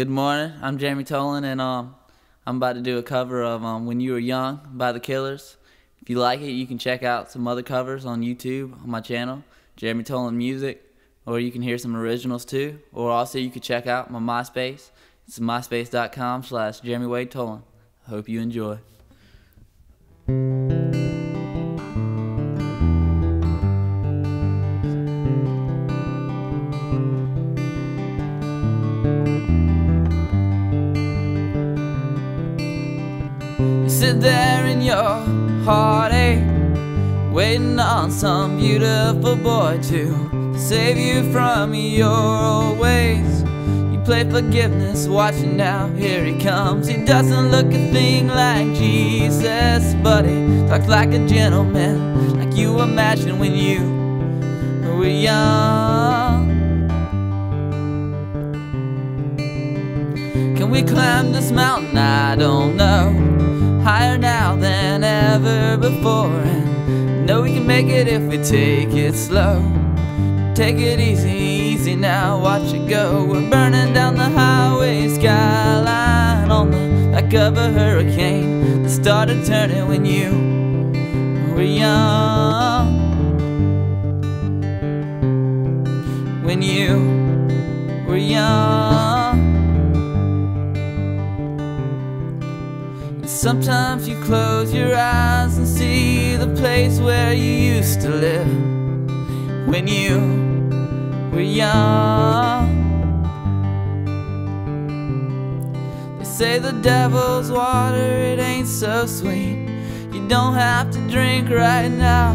Good morning. I'm Jeremy Tolin, and um, I'm about to do a cover of um, "When You Were Young" by The Killers. If you like it, you can check out some other covers on YouTube on my channel, Jeremy Tolin Music, or you can hear some originals too. Or also, you can check out my MySpace. It's myspace.com/slash Jeremy Wade Tolin. I hope you enjoy. Sit there in your heartache, waiting on some beautiful boy to save you from your old ways. You play forgiveness, watching now, here he comes. He doesn't look a thing like Jesus, but he talks like a gentleman, like you imagined when you were young. We climb this mountain? I don't know. Higher now than ever before. And know we can make it if we take it slow. Take it easy, easy now, watch it go. We're burning down the highway skyline on the back of a hurricane that started turning when you were young. When you were young. Sometimes you close your eyes and see the place where you used to live when you were young. They say the devil's water, it ain't so sweet. You don't have to drink right now,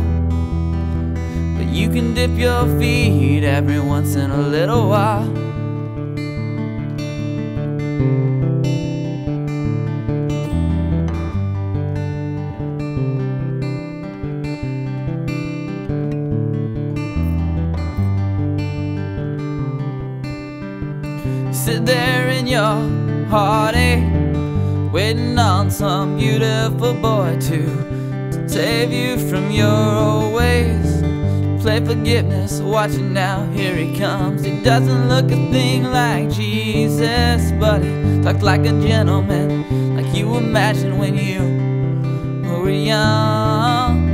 but you can dip your feet every once in a little while. Sit there in your heartache, waiting on some beautiful boy to, to save you from your old ways. Play forgiveness, watching now, here he comes. He doesn't look a thing like Jesus, but he talks like a gentleman, like you imagined when you were young.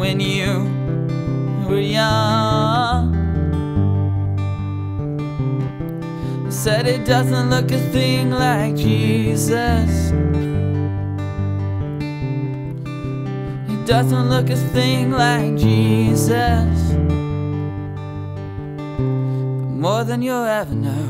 When you were young. Said it doesn't look a thing like Jesus. It doesn't look a thing like Jesus. But more than you'll ever know.